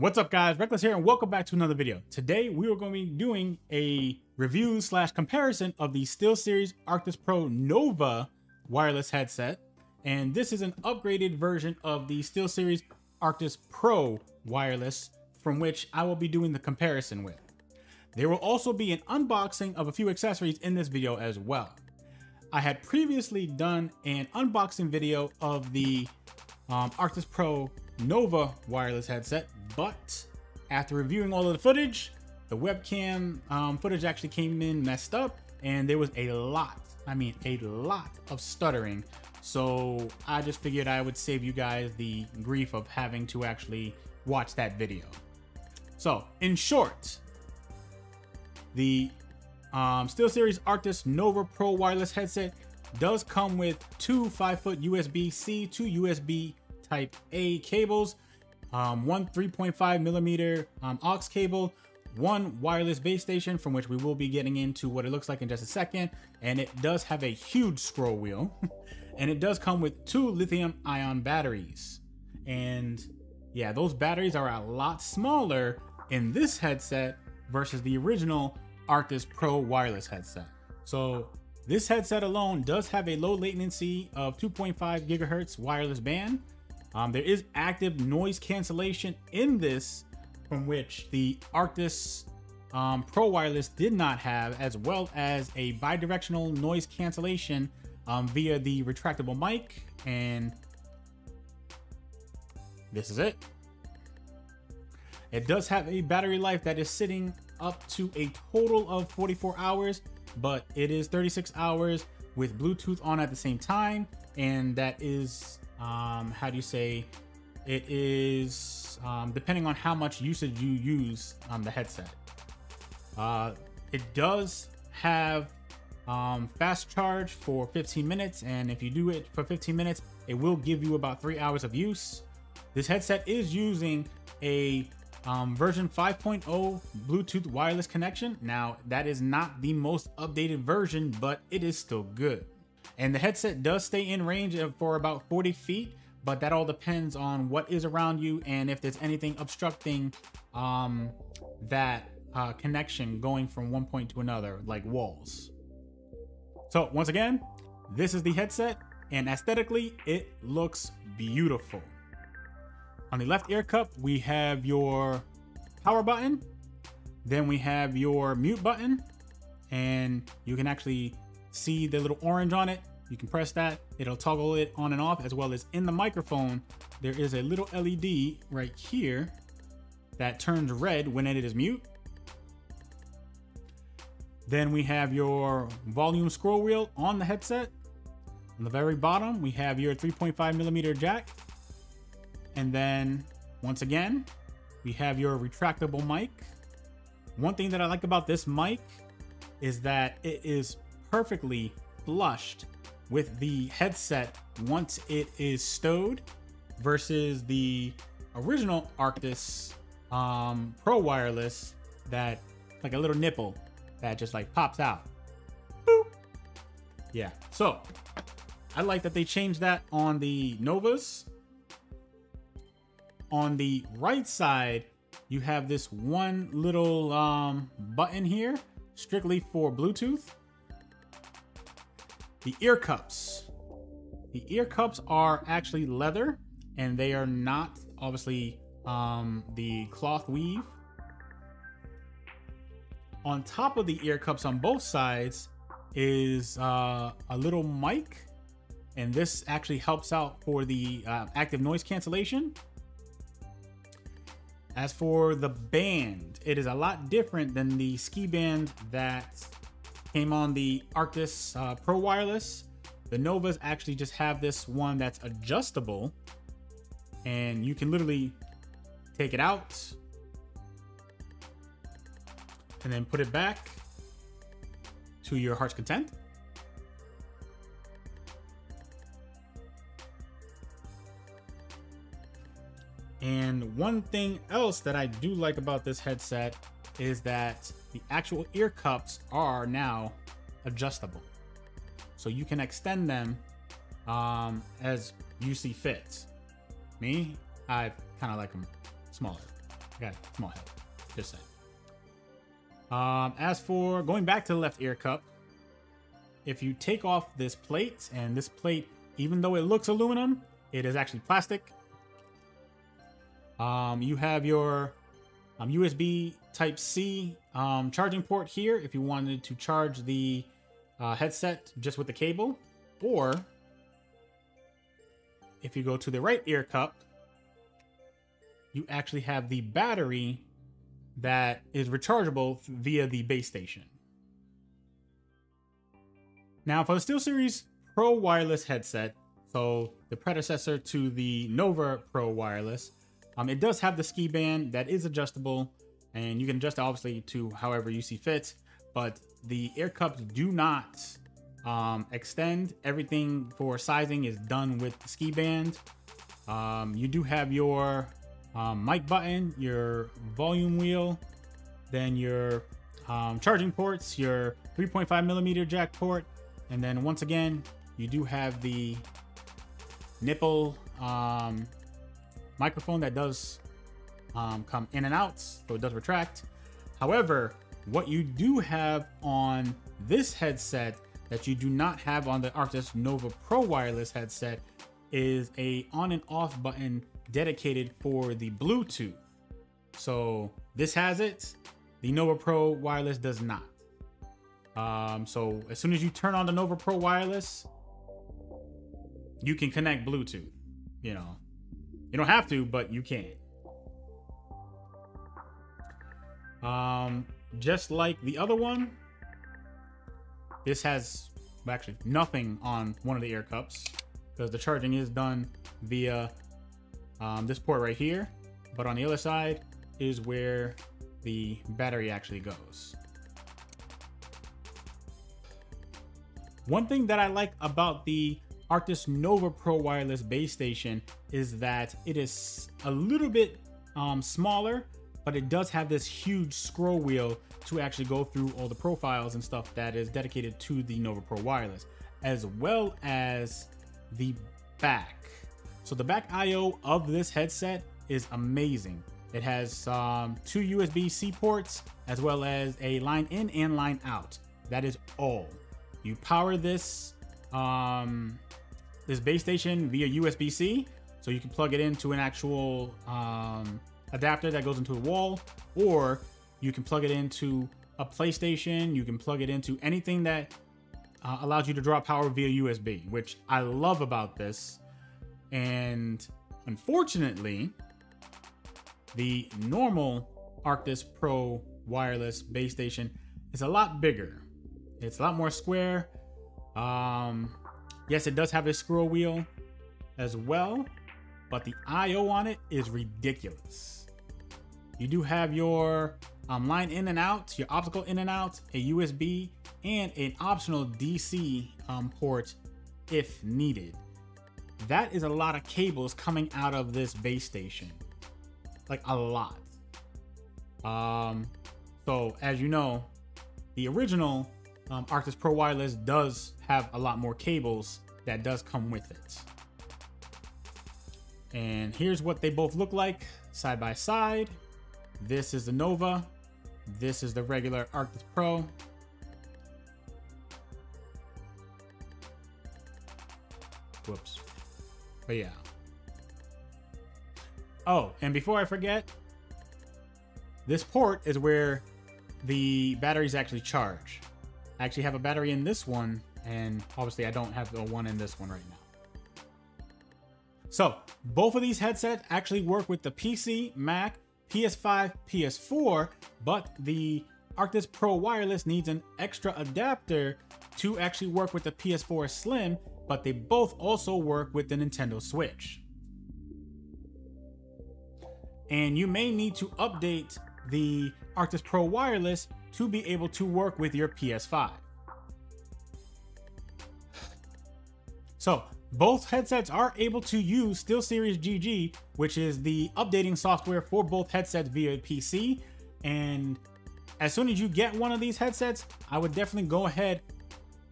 What's up guys, Reckless here and welcome back to another video. Today we are going to be doing a review slash comparison of the SteelSeries Arctis Pro Nova wireless headset. And this is an upgraded version of the SteelSeries Arctis Pro wireless from which I will be doing the comparison with. There will also be an unboxing of a few accessories in this video as well. I had previously done an unboxing video of the um, Arctis Pro Nova wireless headset but after reviewing all of the footage, the webcam um, footage actually came in messed up and there was a lot, I mean a lot of stuttering. So I just figured I would save you guys the grief of having to actually watch that video. So in short, the um, SteelSeries Arctis Nova Pro wireless headset does come with two 5 foot USB-C to USB Type A cables um, one 3.5 millimeter um, aux cable, one wireless base station from which we will be getting into what it looks like in just a second. And it does have a huge scroll wheel and it does come with two lithium ion batteries. And yeah, those batteries are a lot smaller in this headset versus the original Arctis Pro wireless headset. So this headset alone does have a low latency of 2.5 gigahertz wireless band um, there is active noise cancellation in this, from which the Arctis um, Pro Wireless did not have, as well as a bidirectional noise cancellation um, via the retractable mic. And this is it. It does have a battery life that is sitting up to a total of 44 hours, but it is 36 hours with Bluetooth on at the same time. And that is um, how do you say, it is um, depending on how much usage you use on the headset. Uh, it does have um, fast charge for 15 minutes, and if you do it for 15 minutes, it will give you about three hours of use. This headset is using a um, version 5.0 Bluetooth wireless connection. Now, that is not the most updated version, but it is still good. And the headset does stay in range for about 40 feet, but that all depends on what is around you and if there's anything obstructing um, that uh, connection going from one point to another, like walls. So once again, this is the headset and aesthetically, it looks beautiful. On the left ear cup, we have your power button. Then we have your mute button and you can actually see the little orange on it. You can press that, it'll toggle it on and off as well as in the microphone, there is a little LED right here that turns red when it is mute. Then we have your volume scroll wheel on the headset. On the very bottom, we have your 3.5 millimeter jack. And then once again, we have your retractable mic. One thing that I like about this mic is that it is perfectly flushed with the headset once it is stowed versus the original Arctis um, Pro Wireless that like a little nipple that just like pops out. Boop. Yeah, so I like that they changed that on the Novas. On the right side, you have this one little um, button here, strictly for Bluetooth. The ear cups. The ear cups are actually leather and they are not obviously um, the cloth weave. On top of the ear cups on both sides is uh, a little mic and this actually helps out for the uh, active noise cancellation. As for the band, it is a lot different than the ski band that Came on the Arctis uh, Pro Wireless. The Novas actually just have this one that's adjustable and you can literally take it out and then put it back to your heart's content. And one thing else that I do like about this headset is that the actual ear cups are now adjustable. So you can extend them um, as you see fit. Me, I kind of like them smaller. I got a small head. Just saying. Um, as for going back to the left ear cup, if you take off this plate, and this plate, even though it looks aluminum, it is actually plastic. Um, you have your um, USB Type C um, charging port here if you wanted to charge the uh, headset just with the cable, or if you go to the right ear cup, you actually have the battery that is rechargeable via the base station. Now, for the SteelSeries Pro Wireless headset, so the predecessor to the Nova Pro Wireless, um, it does have the ski band that is adjustable, and you can adjust obviously to however you see fit. But the ear cups do not um, extend. Everything for sizing is done with the ski band. Um, you do have your um, mic button, your volume wheel, then your um, charging ports, your 3.5 millimeter jack port, and then once again, you do have the nipple um, microphone that does um, come in and out, so it does retract. However, what you do have on this headset that you do not have on the Arctis Nova Pro wireless headset is a on and off button dedicated for the Bluetooth. So this has it. The Nova Pro wireless does not. Um, so as soon as you turn on the Nova Pro wireless, you can connect Bluetooth. You know, you don't have to, but you can. Um, just like the other one, this has actually nothing on one of the air cups because the charging is done via um, this port right here. But on the other side is where the battery actually goes. One thing that I like about the Arctis Nova Pro wireless base station is that it is a little bit um, smaller, but it does have this huge scroll wheel to actually go through all the profiles and stuff that is dedicated to the Nova Pro wireless, as well as the back. So the back IO of this headset is amazing. It has um, two USB-C ports as well as a line in and line out. That is all. You power this um, this base station via USB-C, so you can plug it into an actual um, adapter that goes into the wall, or you can plug it into a PlayStation. You can plug it into anything that uh, allows you to draw power via USB, which I love about this. And unfortunately, the normal Arctis Pro wireless base station is a lot bigger. It's a lot more square. Um, yes, it does have a scroll wheel as well, but the I/O on it is ridiculous. You do have your um, line in and out, your optical in and out, a USB, and an optional DC um, port if needed. That is a lot of cables coming out of this base station. Like a lot. Um, so as you know, the original um, Arctis Pro Wireless does have a lot more cables that does come with it. And here's what they both look like side by side. This is the Nova. This is the regular Arctis Pro. Whoops. But yeah. Oh, and before I forget, this port is where the batteries actually charge. I actually have a battery in this one, and obviously I don't have the one in this one right now. So, both of these headsets actually work with the PC, Mac, PS5, PS4, but the Arctis Pro Wireless needs an extra adapter to actually work with the PS4 Slim, but they both also work with the Nintendo Switch. And you may need to update the Arctis Pro Wireless to be able to work with your PS5. So both headsets are able to use SteelSeries GG, which is the updating software for both headsets via PC. And as soon as you get one of these headsets, I would definitely go ahead,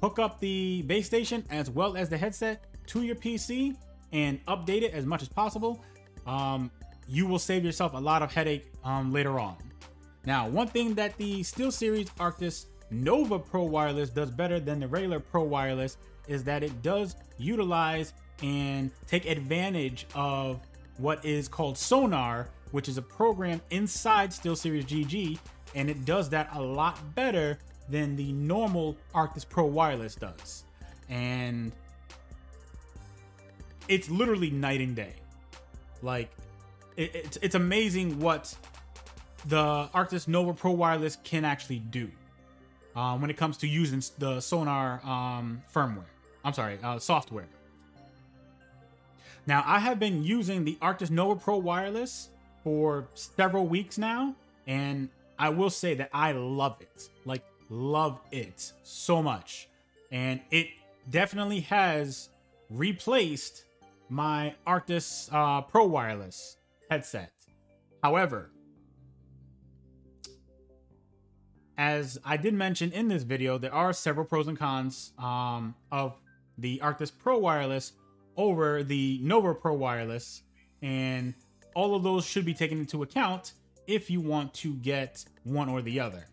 hook up the base station as well as the headset to your PC and update it as much as possible. Um, you will save yourself a lot of headache um, later on. Now, one thing that the SteelSeries Arctis Nova Pro Wireless does better than the regular Pro Wireless is that it does utilize and take advantage of what is called Sonar, which is a program inside SteelSeries GG, and it does that a lot better than the normal Arctis Pro Wireless does. And it's literally night and day. Like, it, it's, it's amazing what the Arctis Nova Pro Wireless can actually do um, when it comes to using the Sonar um, firmware. I'm sorry, uh, software. Now, I have been using the Arctis Nova Pro Wireless for several weeks now, and I will say that I love it. Like, love it so much. And it definitely has replaced my Arctis uh, Pro Wireless headset. However, as I did mention in this video, there are several pros and cons um, of the Arctis Pro Wireless over the Nova Pro Wireless, and all of those should be taken into account if you want to get one or the other,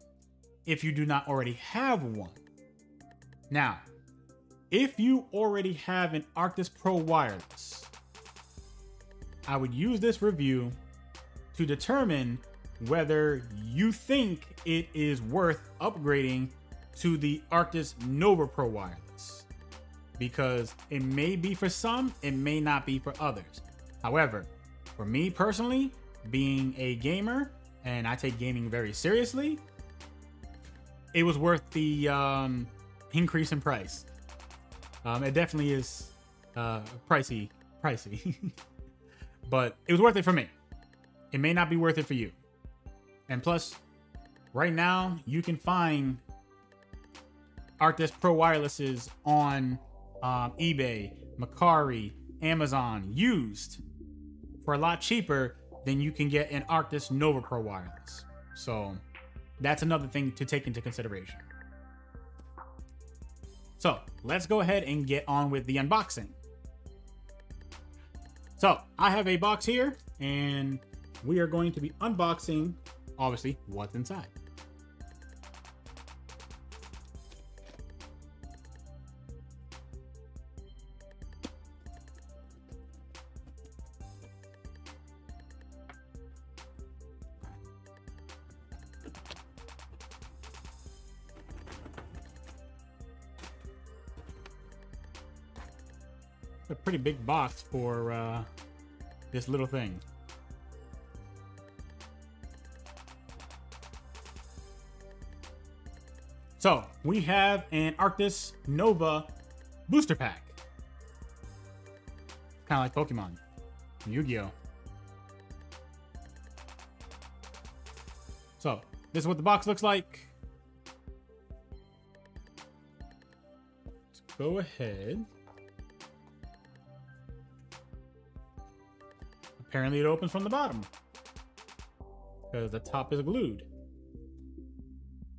if you do not already have one. Now, if you already have an Arctis Pro Wireless, I would use this review to determine whether you think it is worth upgrading to the Arctis Nova Pro Wireless. Because it may be for some, it may not be for others. However, for me personally, being a gamer and I take gaming very seriously, it was worth the um, increase in price. Um, it definitely is uh, pricey, pricey, but it was worth it for me. It may not be worth it for you. And plus, right now you can find Arctis Pro wirelesses on um, eBay, Mercari, Amazon, used for a lot cheaper than you can get an Arctis Nova Pro wireless. So that's another thing to take into consideration. So let's go ahead and get on with the unboxing. So I have a box here and we are going to be unboxing obviously what's inside. A pretty big box for uh, this little thing. So we have an Arctis Nova booster pack. Kind of like Pokemon. Yu-Gi-Oh! So, this is what the box looks like. Let's go ahead. Apparently it opens from the bottom. Because the top is glued.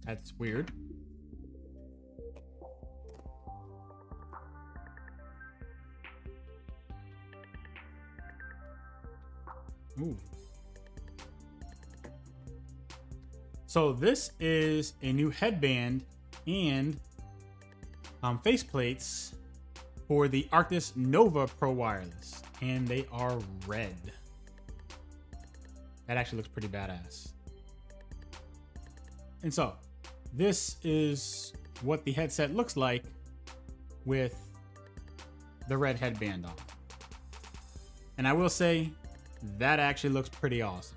That's weird. Ooh. So this is a new headband and um, faceplates for the Arctis Nova Pro Wireless, and they are red. That actually looks pretty badass. And so, this is what the headset looks like with the red headband on. And I will say, that actually looks pretty awesome.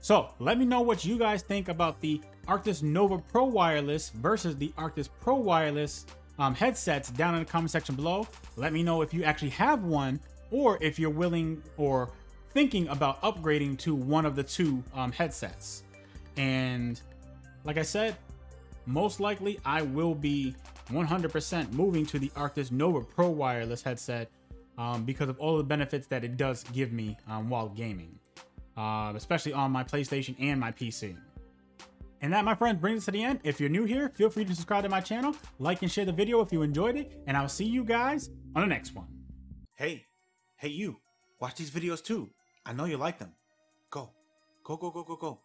So let me know what you guys think about the Arctis Nova Pro Wireless versus the Arctis Pro Wireless um, headsets down in the comment section below. Let me know if you actually have one or if you're willing or thinking about upgrading to one of the two um, headsets. And like I said, most likely I will be 100% moving to the Arctis Nova Pro Wireless headset um, because of all the benefits that it does give me um, while gaming, uh, especially on my PlayStation and my PC. And that, my friends, brings us to the end. If you're new here, feel free to subscribe to my channel, like and share the video if you enjoyed it, and I'll see you guys on the next one. Hey, hey you, watch these videos too. I know you like them. Go. Go, go, go, go, go.